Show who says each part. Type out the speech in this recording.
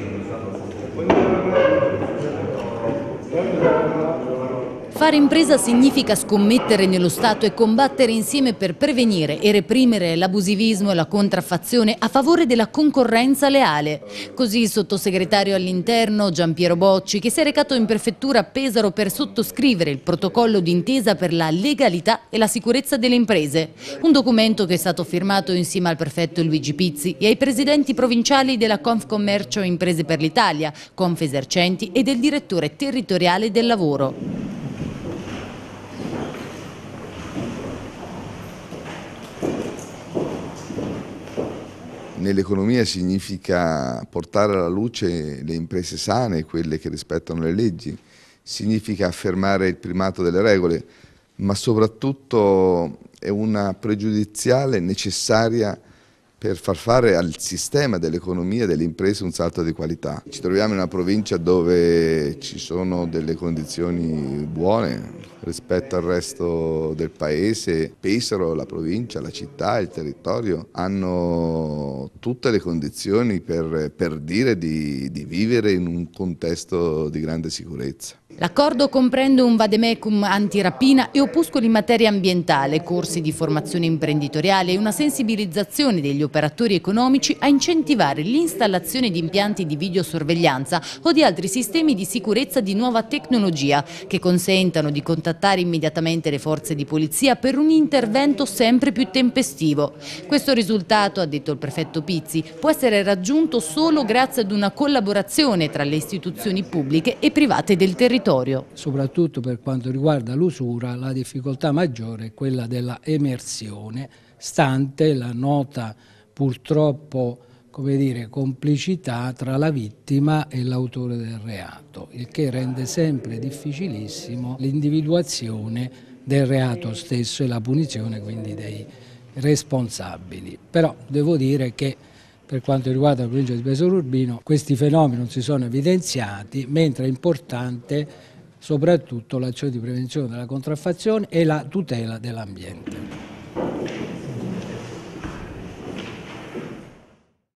Speaker 1: Thank you. Fare impresa significa scommettere nello Stato e combattere insieme per prevenire e reprimere l'abusivismo e la contraffazione a favore della concorrenza leale. Così il sottosegretario all'interno Giampiero Bocci, che si è recato in prefettura a Pesaro per sottoscrivere il protocollo d'intesa per la legalità e la sicurezza delle imprese. Un documento che è stato firmato insieme al prefetto Luigi Pizzi e ai presidenti provinciali della Confcommercio Imprese per l'Italia, Confesercenti e del direttore territoriale del lavoro.
Speaker 2: Nell'economia significa portare alla luce le imprese sane, quelle che rispettano le leggi, significa affermare il primato delle regole, ma soprattutto è una pregiudiziale necessaria per far fare al sistema dell'economia e delle imprese un salto di qualità. Ci troviamo in una provincia dove ci sono delle condizioni buone rispetto al resto del paese. Pesaro, la provincia, la città, il territorio hanno tutte le condizioni per, per dire di, di vivere in un contesto di grande sicurezza.
Speaker 1: L'accordo comprende un vademecum antirapina e opuscoli in materia ambientale, corsi di formazione imprenditoriale e una sensibilizzazione degli operatori economici a incentivare l'installazione di impianti di videosorveglianza o di altri sistemi di sicurezza di nuova tecnologia che consentano di contattare immediatamente le forze di polizia per un intervento sempre più tempestivo. Questo risultato, ha detto il prefetto Pizzi, può essere raggiunto solo grazie ad una collaborazione tra le istituzioni pubbliche e private del territorio territorio.
Speaker 3: Soprattutto per quanto riguarda l'usura la difficoltà maggiore è quella della emersione, stante la nota purtroppo come dire, complicità tra la vittima e l'autore del reato, il che rende sempre difficilissimo l'individuazione del reato stesso e la punizione quindi dei responsabili. Però devo dire che per quanto riguarda la provincia di Pesaro Urbino, questi fenomeni non si sono evidenziati, mentre è importante soprattutto l'azione di prevenzione della contraffazione e la tutela dell'ambiente.